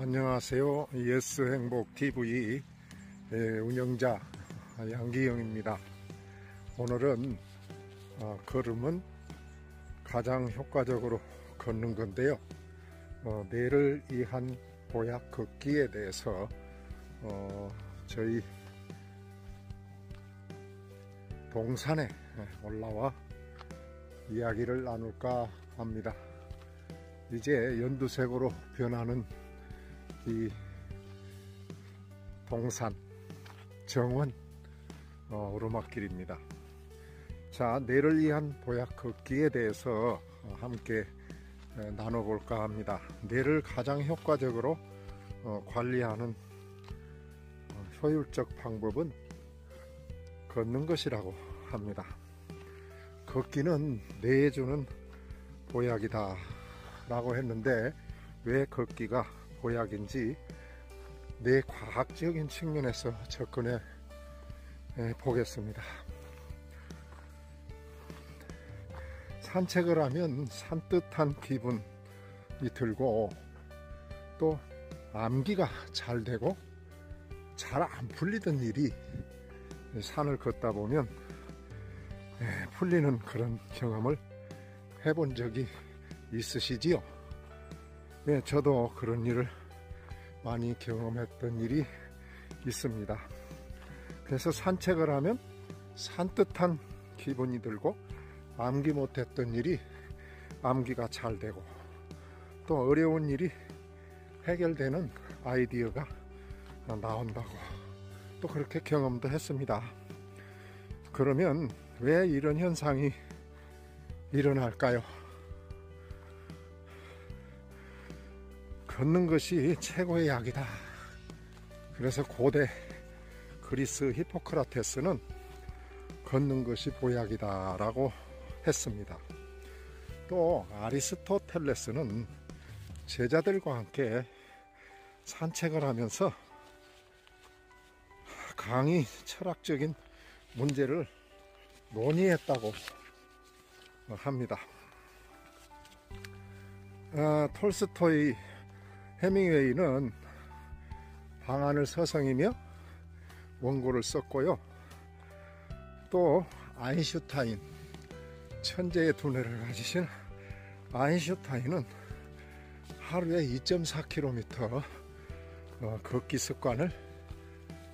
안녕하세요. 예스 행복 TV 운영자 양기영입니다. 오늘은 어, 걸음은 가장 효과적으로 걷는 건데요. 어, 뇌를 위한 보약 걷기에 대해서 어, 저희 동산에 올라와 이야기를 나눌까 합니다. 이제 연두색으로 변하는 이 동산 정원 어, 오르막길입니다. 자, 내를 위한 보약 걷기에 대해서 어, 함께 나눠볼까 합니다. 뇌를 가장 효과적으로 어, 관리하는 어, 효율적 방법은 걷는 것이라고 합니다. 걷기는 뇌에 주는 보약이다 라고 했는데 왜 걷기가 보약인지 내 과학적인 측면에서 접근해 보겠습니다. 산책을 하면 산뜻한 기분이 들고 또 암기가 잘 되고 잘 안 풀리던 일이 산을 걷다 보면 풀리는 그런 경험을 해본 적이 있으시지요? 네, 저도 그런 일을 많이 경험했던 일이 있습니다. 그래서 산책을 하면 산뜻한 기분이 들고 암기 못했던 일이 암기가 잘 되고 또 어려운 일이 해결되는 아이디어가 나온다고 또 그렇게 경험도 했습니다. 그러면 왜 이런 현상이 일어날까요? 걷는 것이 최고의 약이다. 그래서 고대 그리스 히포크라테스는 걷는 것이 보약이다 라고 했습니다. 또 아리스토텔레스는 제자들과 함께 산책을 하면서 강의 철학적인 문제를 논의했다고 합니다. 아, 톨스토이 해밍웨이는 방안을 서성이며 원고를 썼고요. 또 아인슈타인 천재의 두뇌를 가지신 아인슈타인은 하루에 2.4km 어, 걷기 습관을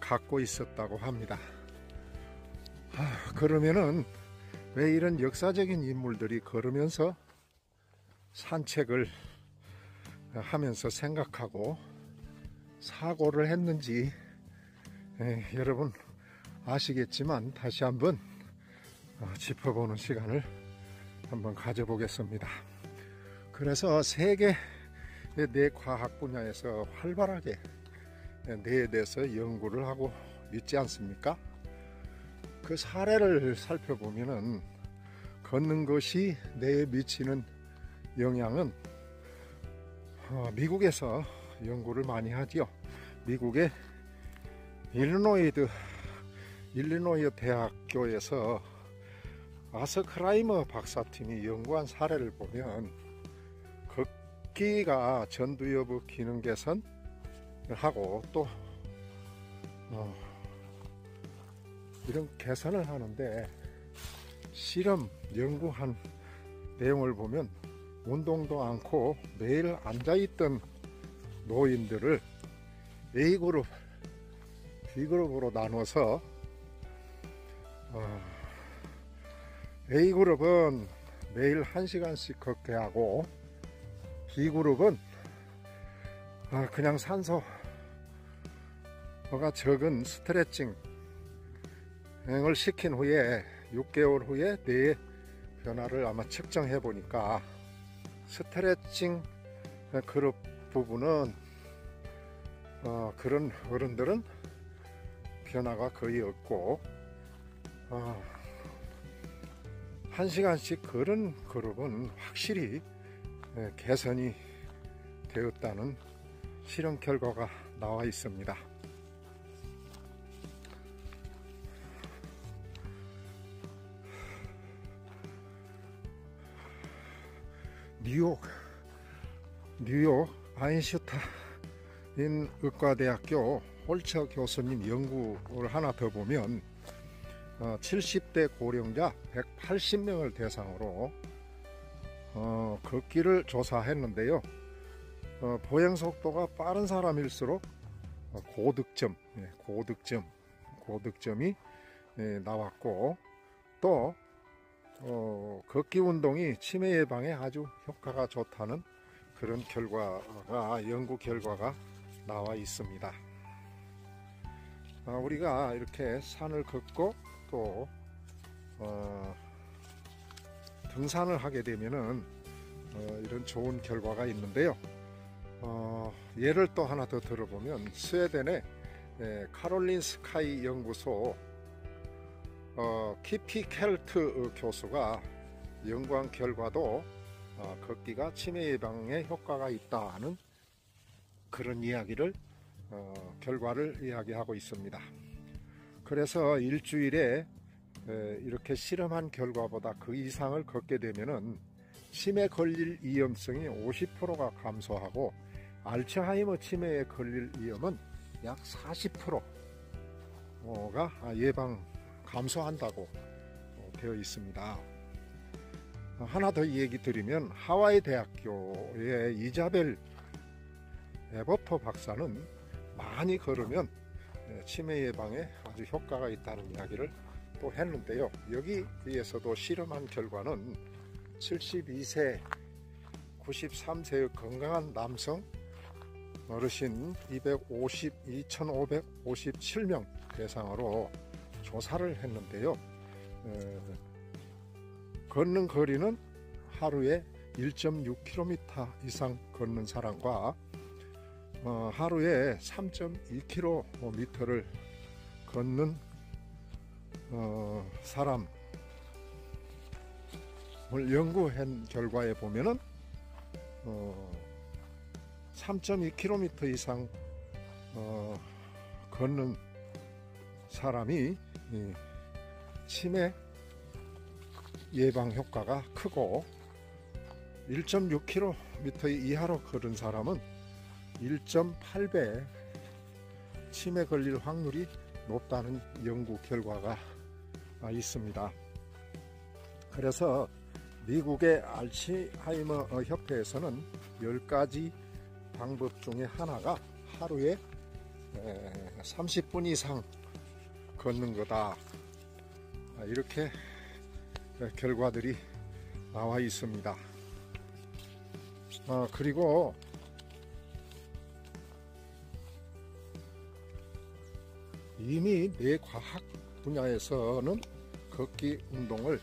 갖고 있었다고 합니다. 아, 그러면은 왜 이런 역사적인 인물들이 걸으면서 산책을 하면서 생각하고 사고를 했는지 에, 여러분 아시겠지만 다시 한번 어, 짚어보는 시간을 한번 가져보겠습니다. 그래서 세계 내 과학 분야에서 활발하게 뇌에 대해서 연구를 하고 있지 않습니까? 그 사례를 살펴보면은 걷는 것이 뇌에 미치는 영향은 어, 미국에서 연구를 많이 하지요. 미국의 일리노이드 일리노이 대학교에서 아스크라이머 박사팀이 연구한 사례를 보면 걷기가 전두 여부 기능 개선을 하고 또 어, 이런 개선을 하는데 실험 연구한 내용을 보면 운동도 않고 매일 앉아있던 노인들을 A그룹, B그룹으로 나눠서 어, A그룹은 매일 1시간씩 걷게 하고 B그룹은 어, 그냥 산소가 적은 스트레칭을 시킨 후에 6개월 후에 뇌의 변화를 아마 측정해 보니까 스트레칭 그룹 부분은 어, 그런 어른들은 변화가 거의 없고 어, 한 시간씩 걸은 그룹은 확실히 예, 개선이 되었다는 실험 결과가 나와 있습니다. 뉴욕 뉴욕 아인슈타 의과대학교 홀처 교수님 연구를 하나 더 보면 70대 어, 고령자 180명을 대상으로 어, 걷기를 조사했는데요. 어, 보행 속도가 빠른 사람일수록 고득점, 예, 고득점, 고득점이 예, 나왔고 또 어, 걷기 운동이 치매 예방에 아주 효과가 좋다는 그런 결과가 연구 결과가 나와 있습니다. 아, 우리가 이렇게 산을 걷고 또 어, 등산을 하게 되면은 어, 이런 좋은 결과가 있는데요. 어, 예를 또 하나 더 들어보면 스웨덴의 예, 카롤린 스카이 연구소 어, 키피 켈트 교수가 연구한 결과도 어, 걷기가 치매 예방에 효과가 있다는 그런 이야기를 어, 결과를 이야기하고 있습니다. 그래서 일주일에 에, 이렇게 실험한 결과보다 그 이상을 걷게 되면은 치매 걸릴 위험성이 50%가 감소하고 알츠하이머 치매에 걸릴 위험은 약 40%가 예방 감소한다고 되어 있습니다. 하나 더 얘기 드리면 하와이 대학교의 이자벨 에버터 박사는 많이 걸으면 치매 예방에 아주 효과가 있다는 이야기를 또 했는데요. 여기에서도 실험한 결과는 72세, 93세의 건강한 남성 어르신 250, 2557명 대상으로 조사를 했는데요. 어, 걷는 거리는 하루에 1.6km 이상 걷는 사람과 어, 하루에 3.2km를 걷는 어, 사람을 연구한 결과에 보면은 어, 3.2km 이상 어, 걷는 사람이 치매 예방 효과가 크고 1.6km 이하로 걸은 사람은 1.8배 치매 걸릴 확률이 높다는 연구 결과가 있습니다. 그래서 미국의 알츠하이머 협회에서는 10가지 방법 중에 하나가 하루에 30분 이상 걷는 거다. 이렇게 결과들이 나와 있습니다. 어, 그리고 이미 뇌과학 분야에서는 걷기 운동을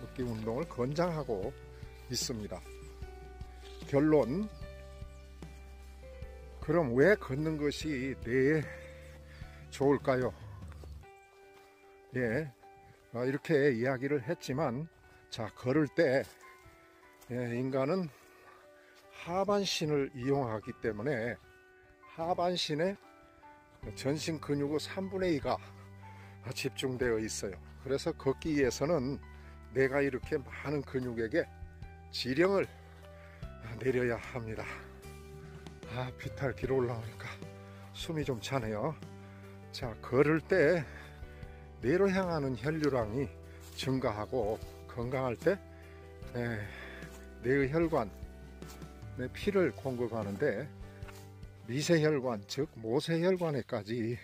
걷기 운동을 권장하고 있습니다. 결론 그럼 왜 걷는 것이 뇌에 좋을까요? 예, 어, 이렇게 이야기를 했지만 자 걸을 때 예, 인간은 하반신을 이용하기 때문에 하반신에 전신 근육의 3분의 2가 집중되어 있어요. 그래서 걷기 위해서는 내가 이렇게 많은 근육에게 지령을 내려야 합니다. 아, 비탈 길어 올라오니까 숨이 좀 차네요. 자, 걸을 때 뇌로 향하는 혈류량이 증가하고 건강할 때 에, 뇌의 혈관, 내 피를 공급하는데 미세혈관, 즉 모세혈관에까지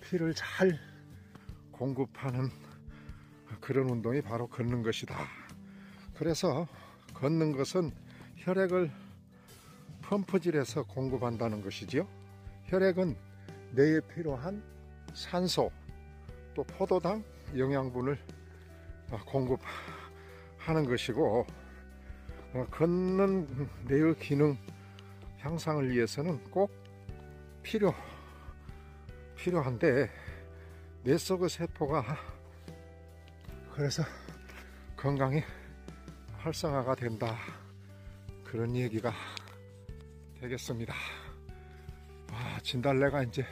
피를 잘 공급하는 그런 운동이 바로 걷는 것이다. 그래서 걷는 것은 혈액을 펌프질해서 공급한다는 것이지요. 혈액은 뇌에 필요한 산소, 또 포도당 영양분을 공급하는 것이고 어, 걷는 뇌의 기능 향상을 위해서는 꼭 필요 필요한데 뇌 속의 세포가 그래서 건강이 활성화가 된다 그런 얘기가 되겠습니다. 아, 진달래가 이제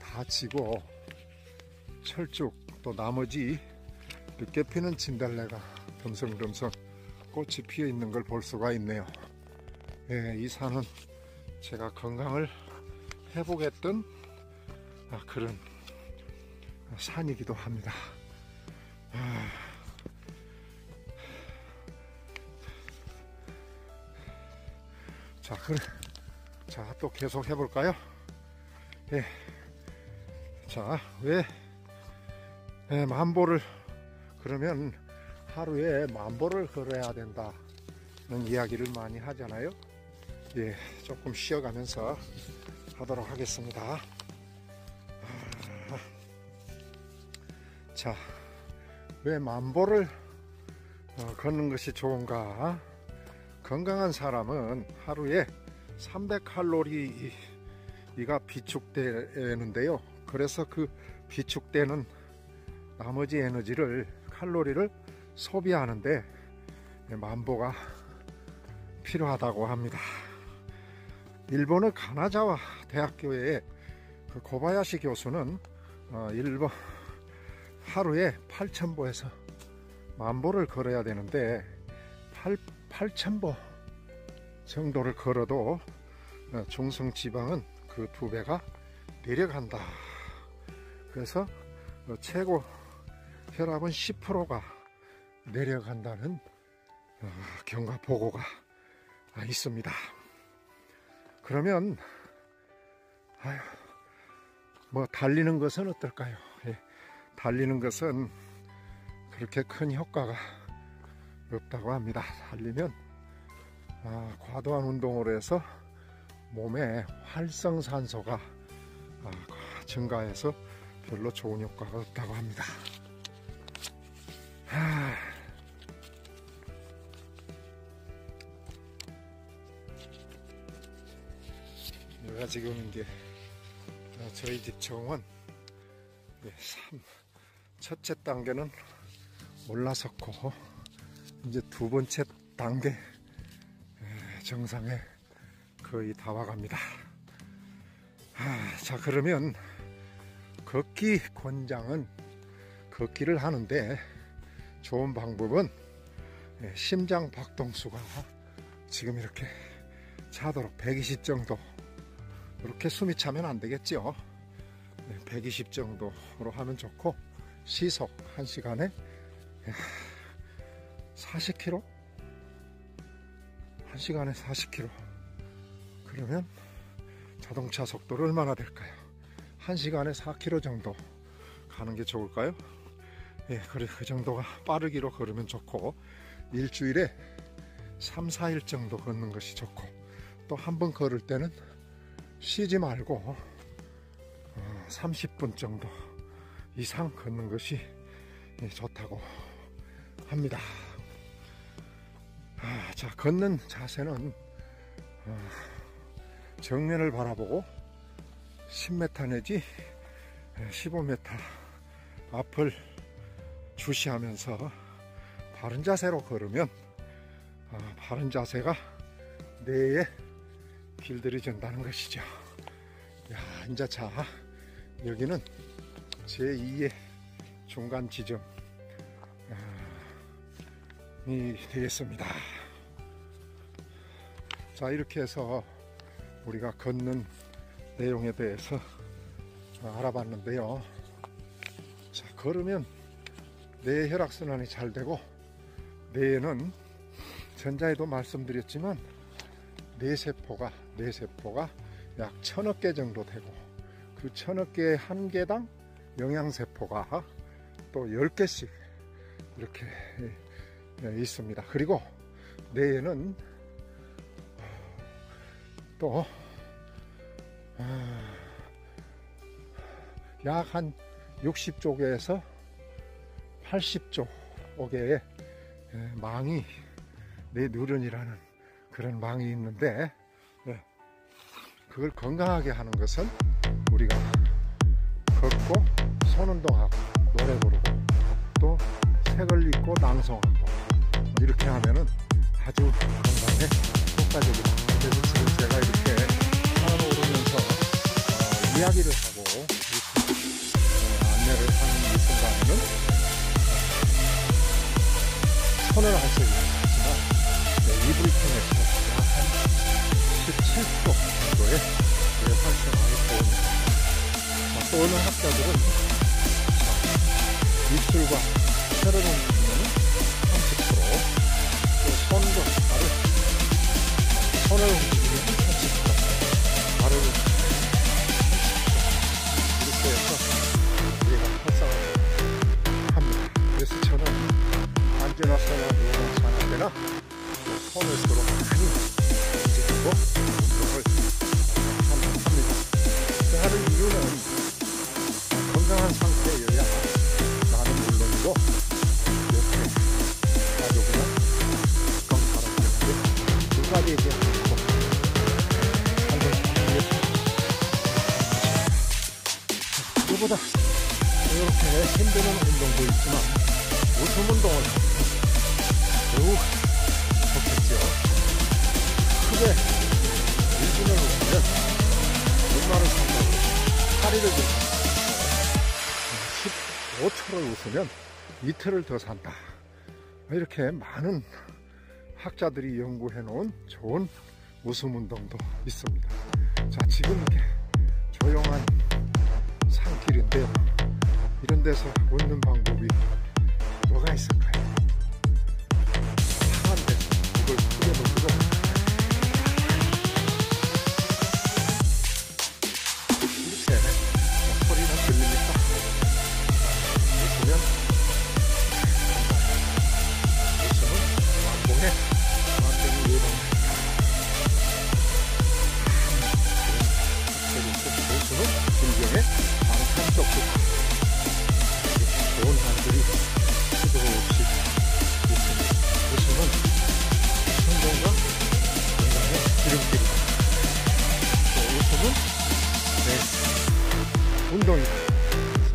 다 지고 철쭉 또 나머지 늦게 피는 진달래가 덤성덤성 꽃이 피어 있는 걸 볼 수가 있네요. 예, 이 산은 제가 건강을 회복했던 아, 그런 산이기도 합니다. 아, 자, 그래. 자, 또 계속 해볼까요? 예. 자, 왜, 예, 만보를, 그러면 하루에 만보를 걸어야 된다는 이야기를 많이 하잖아요. 예, 조금 쉬어가면서 하도록 하겠습니다. 아, 자, 왜 만보를 어, 걷는 것이 좋은가? 건강한 사람은 하루에 300칼로리가 비축되는데요. 그래서 그 비축되는 나머지 에너지를 칼로리를 소비하는데 만보가 필요하다고 합니다. 일본의 가나자와 대학교의 그 고바야시 교수는 어, 일본 하루에 8,000보에서 만보를 걸어야 되는데 8, 8,000보 정도를 걸어도 어, 중성 지방은 그 두 배가 내려간다. 그래서 어, 최고 혈압은 10%가 내려간다는 경과 보고가 있습니다. 그러면 아유, 뭐 달리는 것은 어떨까요? 예, 달리는 것은 그렇게 큰 효과가 없다고 합니다. 달리면 아, 과도한 운동을 해서 몸에 활성산소가 아, 증가해서 별로 좋은 효과가 없다고 합니다. 하... 여기가 지금 이제 어, 저희 집 정원 네, 첫째 단계는 올라섰고 이제 두 번째 단계 정상에 거의 다 와갑니다. 아, 자 그러면 걷기 권장은 걷기를 하는데 좋은 방법은 심장 박동수가 지금 이렇게 차도록 120 정도 이렇게 숨이 차면 안 되겠죠 120 정도로 하면 좋고 시속 1시간에 40km 1시간에 40km 그러면 자동차 속도를 얼마나 될까요? 1시간에 4km 정도 가는 게 좋을까요 예, 그래 그 정도가 빠르기로 걸으면 좋고 일주일에 3, 4일 정도 걷는 것이 좋고 또 한 번 걸을 때는 쉬지 말고 30분 어, 정도 이상 걷는 것이 예, 좋다고 합니다. 아, 자, 걷는 자세는 어, 정면을 바라보고 10m 내지 15m 앞을 주시하면서 바른 자세로 걸으면 어, 바른 자세가 뇌에 길들이 준다는 것이죠. 야, 이제 자, 여기는 제2의 중간 지점이 되겠습니다. 자, 이렇게 해서 우리가 걷는 내용에 대해서 알아봤는데요. 자, 걸으면 뇌 혈액순환이 잘 되고 뇌에는 전자에도 말씀드렸지만 뇌세포가 뇌세포가 약 천억 개 정도 되고 그 천억 개의 한 개당 영양세포가 또 10개씩 이렇게 있습니다. 그리고 뇌에는 또 약 한 60쪽에서 80쪽의 망이 뇌뉴런이라는 그런 망이 있는데 네. 그걸 건강하게 하는 것은 우리가 걷고 손 운동하고 노래 부르고 또 색을 입고 낭송하고 이렇게 하면은 아주 건강에 효과적이다. 그래서 지금 제가 이렇게 산 오르면서 어, 이야기를 하고 이렇게 어, 안내를 하는 이 순간에는 손을 할 수 있지만 네, 이불이 통해서 약한 17도 정도 예, 활성화를 보는 자, 또 어느 학자들은 자, 입술과 혀를 움직이면 30%, 또 손과 발을 손을 앉거나 서나 누워나 자는 때나 손을 서로 많이 움직이고 운동을 합니다. 그 하는 이유는 건강한 상태여야 나는 물론이고 옆에 가족이나 누가 되지 않고 살고 위해서 그보다 이렇게 힘드는 운동도 있지만 웃음 운동을 하면 매우 좋겠죠. 크게 일진을 웃으면 얼마를 산다고 파리를 들고 15초를 웃으면 이틀을 더 산다. 이렇게 많은 학자들이 연구해 놓은 좋은 웃음 운동도 있습니다. 자, 지금 이렇게 조용한 산길인데요. 이런 데서 웃는 방법이 운동이다.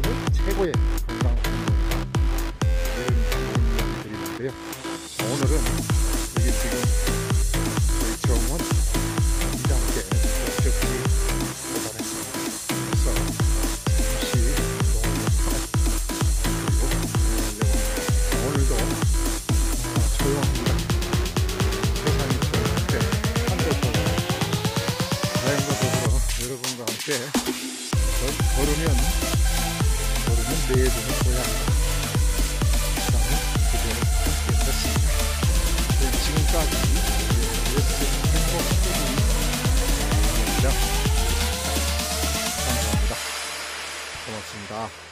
웃음은 최고의 건강 운동이다. 이런 있는데요. 자, 오늘은 여기 지금 저희 정원 이장께 목적지 도달했습니다. 그래서 잠시 운동을 하고 오늘도 어, 조용합니다. 세상이 조용할 때 한적으로 자연과 더불어 여러분과 함께 걸- 걸으면 걸으면 내 눈을 보야한다. 라는 그대로 함께 했습니다. 네, 지금까지 예스 행복 TV입니다. 감사합니다. 고맙습니다.